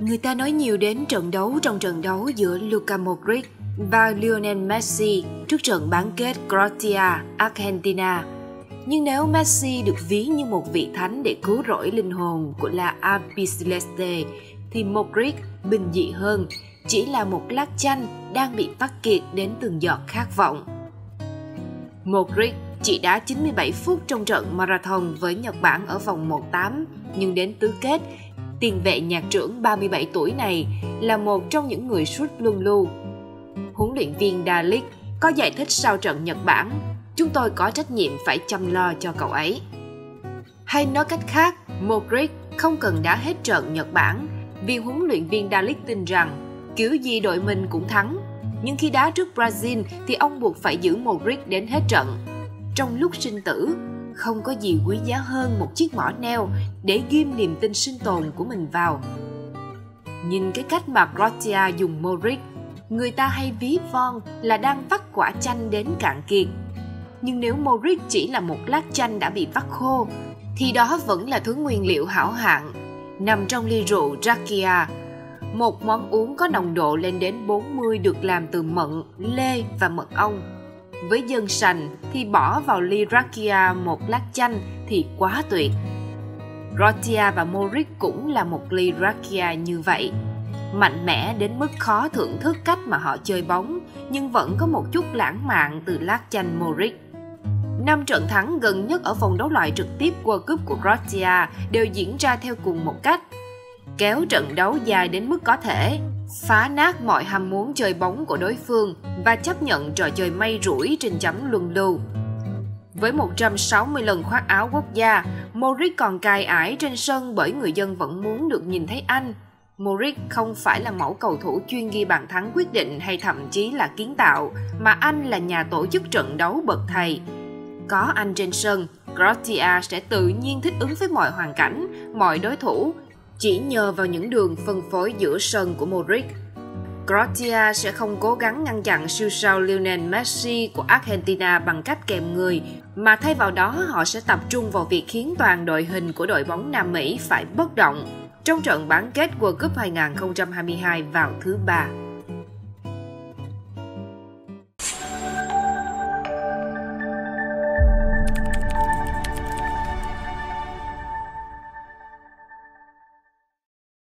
Người ta nói nhiều đến trận đấu trong trận đấu giữa Luka Modric và Lionel Messi trước trận bán kết Croatia, Argentina. Nhưng nếu Messi được ví như một vị thánh để cứu rỗi linh hồn của La Albiceleste, thì Modric bình dị hơn, chỉ là một lát chanh đang bị tắc kiệt đến từng giọt khát vọng. Modric chỉ đá 97 phút trong trận marathon với Nhật Bản ở vòng 1-8, nhưng đến tứ kết, tiền vệ nhạc trưởng 37 tuổi này là một trong những người sút luân lưu. Huấn luyện viên Dalic có giải thích sau trận Nhật Bản, chúng tôi có trách nhiệm phải chăm lo cho cậu ấy. Hay nói cách khác, Modric không cần đá hết trận Nhật Bản vì huấn luyện viên Dalic tin rằng kiểu gì đội mình cũng thắng. Nhưng khi đá trước Brazil thì ông buộc phải giữ Modric đến hết trận. Trong lúc sinh tử, không có gì quý giá hơn một chiếc mỏ neo để ghim niềm tin sinh tồn của mình vào. Nhìn cái cách mà Grotia dùng moritz, người ta hay ví von là đang vắt quả chanh đến cạn kiệt. Nhưng nếu moritz chỉ là một lát chanh đã bị vắt khô, thì đó vẫn là thứ nguyên liệu hảo hạng, nằm trong ly rượu Rakia, một món uống có nồng độ lên đến 40 được làm từ mận, lê và mật ong với dân sành thì bỏ vào ly rakia một lát chanh thì quá tuyệt. Rotia và Moritz cũng là một ly rakia như vậy. Mạnh mẽ đến mức khó thưởng thức cách mà họ chơi bóng, nhưng vẫn có một chút lãng mạn từ lát chanh Moritz. Năm trận thắng gần nhất ở vòng đấu loại trực tiếp World Cup của Croatia đều diễn ra theo cùng một cách. Kéo trận đấu dài đến mức có thể, phá nát mọi ham muốn chơi bóng của đối phương và chấp nhận trò chơi may rủi trên chấm luân lưu. Với 160 lần khoác áo quốc gia, Modric còn cài ải trên sân bởi người dân vẫn muốn được nhìn thấy anh. Modric không phải là mẫu cầu thủ chuyên ghi bàn thắng quyết định hay thậm chí là kiến tạo, mà anh là nhà tổ chức trận đấu bậc thầy. Có anh trên sân, Croatia sẽ tự nhiên thích ứng với mọi hoàn cảnh, mọi đối thủ chỉ nhờ vào những đường phân phối giữa sân của Modric. Croatia sẽ không cố gắng ngăn chặn siêu sao Lionel Messi của Argentina bằng cách kèm người, mà thay vào đó họ sẽ tập trung vào việc khiến toàn đội hình của đội bóng Nam Mỹ phải bất động trong trận bán kết World Cup 2022 vào thứ ba.